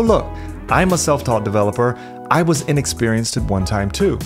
So look, I'm a self-taught developer. I was inexperienced at one time too.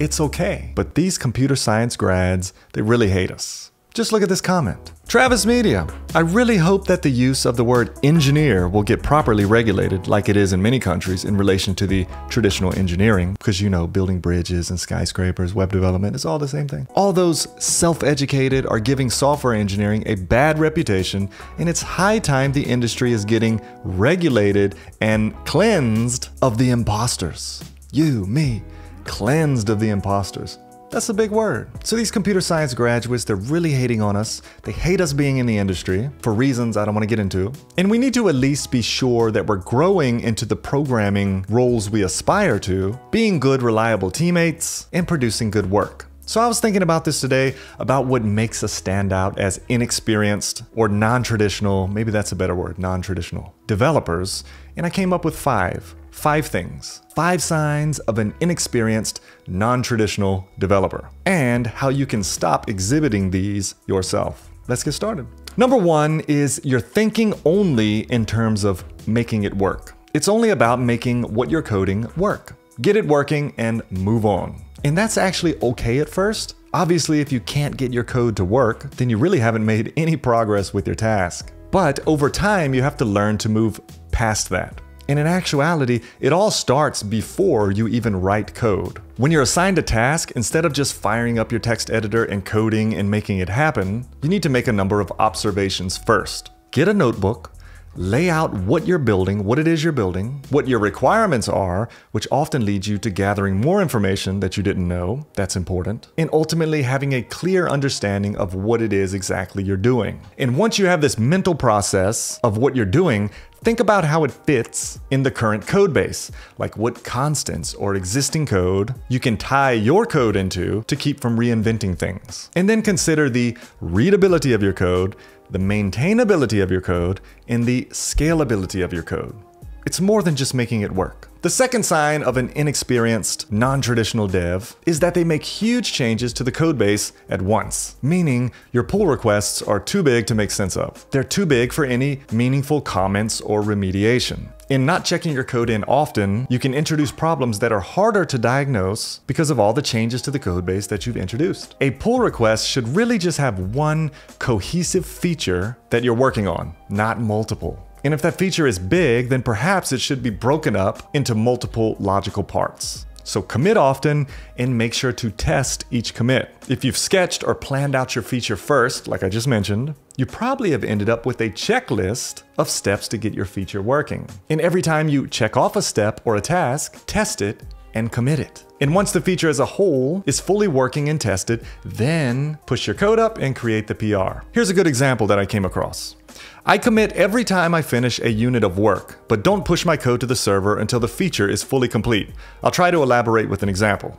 It's okay. But these computer science grads, they really hate us. Just look at this comment. Travis Media. I really hope that the use of the word engineer will get properly regulated like it is in many countries in relation to the traditional engineering, because you know, building bridges and skyscrapers, web development, is all the same thing. All those self-educated are giving software engineering a bad reputation, and it's high time the industry is getting regulated and cleansed of the imposters. You, me, cleansed of the imposters. That's a big word. So these computer science graduates, they're really hating on us. They hate us being in the industry for reasons I don't want to get into. And we need to at least be sure that we're growing into the programming roles we aspire to, being good, reliable teammates, and producing good work. So I was thinking about this today about what makes us stand out as inexperienced or non-traditional, maybe that's a better word, non-traditional developers, and I came up with five. Five things. Five signs of an inexperienced, non-traditional developer. And how you can stop exhibiting these yourself. Let's get started. Number one is you're thinking only in terms of making it work. It's only about making what you're coding work. Get it working and move on. And that's actually okay at first. Obviously, if you can't get your code to work, then you really haven't made any progress with your task. But over time, you have to learn to move past that. And in actuality, it all starts before you even write code. When you're assigned a task, instead of just firing up your text editor and coding and making it happen, you need to make a number of observations first. Get a notebook, lay out what you're building, what it is you're building, what your requirements are, which often leads you to gathering more information that you didn't know, that's important, and ultimately having a clear understanding of what it is exactly you're doing. And once you have this mental process of what you're doing, Think about how it fits in the current code base, like what constants or existing code you can tie your code into to keep from reinventing things. And then consider the readability of your code, the maintainability of your code, and the scalability of your code. It's more than just making it work. The second sign of an inexperienced, non-traditional dev is that they make huge changes to the codebase at once, meaning your pull requests are too big to make sense of. They're too big for any meaningful comments or remediation. In not checking your code in often, you can introduce problems that are harder to diagnose because of all the changes to the codebase that you've introduced. A pull request should really just have one cohesive feature that you're working on, not multiple. And if that feature is big, then perhaps it should be broken up into multiple logical parts. So commit often and make sure to test each commit. If you've sketched or planned out your feature first, like I just mentioned, you probably have ended up with a checklist of steps to get your feature working. And every time you check off a step or a task, test it and commit it. And once the feature as a whole is fully working and tested, then push your code up and create the PR. Here's a good example that I came across. I commit every time I finish a unit of work, but don't push my code to the server until the feature is fully complete. I'll try to elaborate with an example.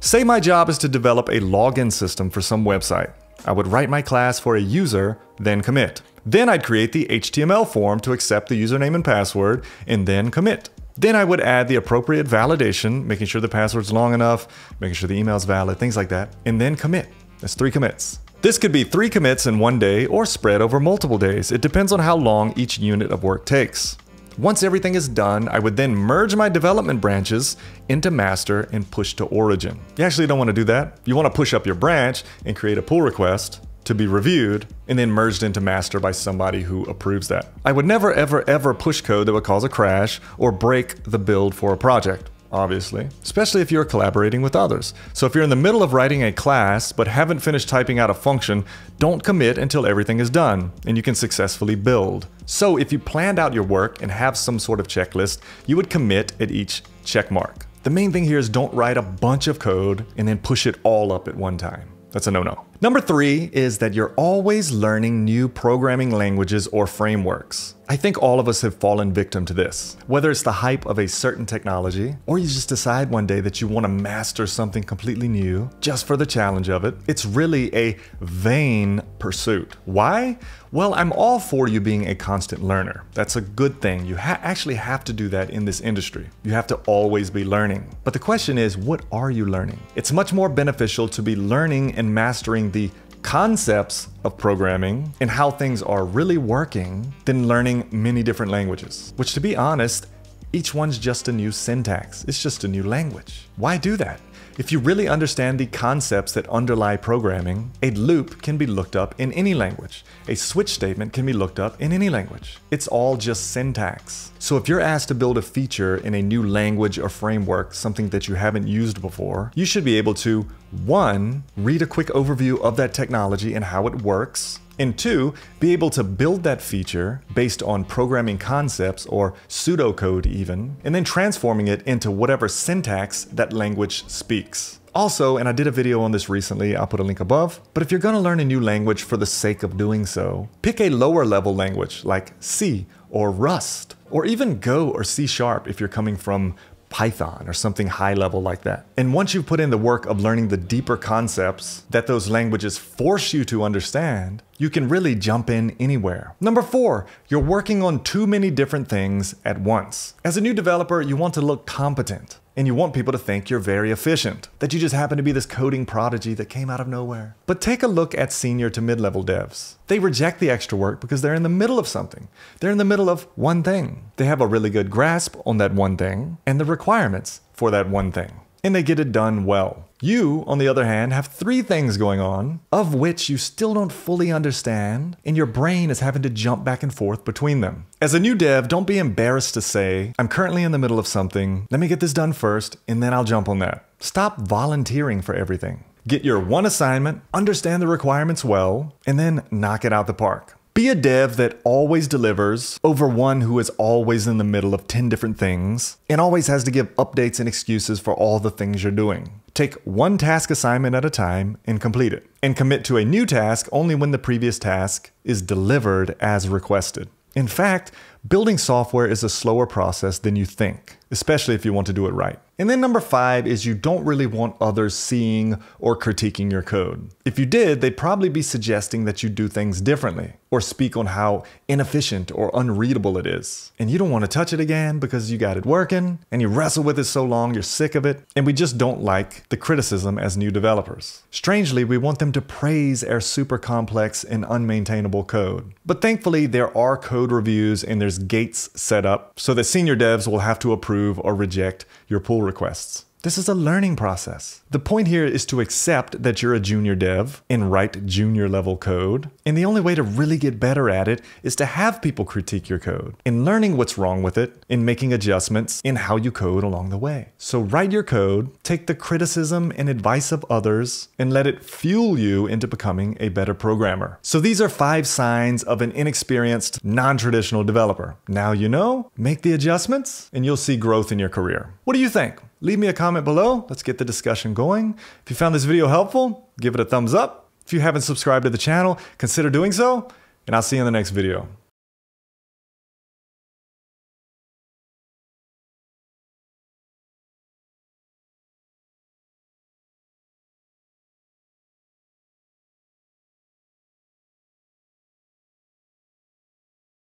Say my job is to develop a login system for some website. I would write my class for a user, then commit. Then I'd create the HTML form to accept the username and password, and then commit. Then I would add the appropriate validation, making sure the password's long enough, making sure the email's valid, things like that, and then commit. That's three commits. This could be three commits in one day or spread over multiple days. It depends on how long each unit of work takes. Once everything is done, I would then merge my development branches into master and push to origin. You actually don't want to do that. You want to push up your branch and create a pull request to be reviewed and then merged into master by somebody who approves that. I would never ever ever push code that would cause a crash or break the build for a project obviously, especially if you're collaborating with others. So if you're in the middle of writing a class but haven't finished typing out a function, don't commit until everything is done and you can successfully build. So if you planned out your work and have some sort of checklist, you would commit at each check mark. The main thing here is don't write a bunch of code and then push it all up at one time. That's a no-no. Number three is that you're always learning new programming languages or frameworks. I think all of us have fallen victim to this. Whether it's the hype of a certain technology, or you just decide one day that you want to master something completely new just for the challenge of it, it's really a vain pursuit. Why? Well, I'm all for you being a constant learner. That's a good thing. You ha actually have to do that in this industry. You have to always be learning. But the question is, what are you learning? It's much more beneficial to be learning and mastering the concepts of programming and how things are really working than learning many different languages, which to be honest, Each one's just a new syntax, it's just a new language. Why do that? If you really understand the concepts that underlie programming, a loop can be looked up in any language. A switch statement can be looked up in any language. It's all just syntax. So if you're asked to build a feature in a new language or framework, something that you haven't used before, you should be able to 1. Read a quick overview of that technology and how it works, and two, be able to build that feature based on programming concepts or pseudocode even, and then transforming it into whatever syntax that language speaks. Also, and I did a video on this recently, I'll put a link above, but if you're gonna learn a new language for the sake of doing so, pick a lower level language like C or Rust, or even Go or C Sharp if you're coming from Python or something high level like that. And once you've put in the work of learning the deeper concepts that those languages force you to understand, you can really jump in anywhere. Number four, you're working on too many different things at once. As a new developer, you want to look competent and you want people to think you're very efficient, that you just happen to be this coding prodigy that came out of nowhere. But take a look at senior to mid level devs. They reject the extra work because they're in the middle of something. They're in the middle of one thing. They have a really good grasp on that one thing and the requirements for that one thing and they get it done well. You, on the other hand, have three things going on, of which you still don't fully understand, and your brain is having to jump back and forth between them. As a new dev, don't be embarrassed to say, I'm currently in the middle of something, let me get this done first, and then I'll jump on that. Stop volunteering for everything. Get your one assignment, understand the requirements well, and then knock it out the park. Be a dev that always delivers over one who is always in the middle of 10 different things and always has to give updates and excuses for all the things you're doing. Take one task assignment at a time and complete it. And commit to a new task only when the previous task is delivered as requested. In fact, building software is a slower process than you think, especially if you want to do it right. And then number five is you don't really want others seeing or critiquing your code. If you did, they'd probably be suggesting that you do things differently or speak on how inefficient or unreadable it is. And you don't want to touch it again because you got it working and you wrestle with it so long you're sick of it. And we just don't like the criticism as new developers. Strangely, we want them to praise our super complex and unmaintainable code. But thankfully, there are code reviews and there's gates set up so that senior devs will have to approve or reject your pull requests. This is a learning process. The point here is to accept that you're a junior dev and write junior level code. And the only way to really get better at it is to have people critique your code and learning what's wrong with it and making adjustments in how you code along the way. So write your code, take the criticism and advice of others, and let it fuel you into becoming a better programmer. So these are five signs of an inexperienced, non traditional developer. Now you know, make the adjustments, and you'll see growth in your career. What do you think? Leave me a comment below. Let's get the discussion going. If you found this video helpful, give it a thumbs up. If you haven't subscribed to the channel, consider doing so, and I'll see you in the next video.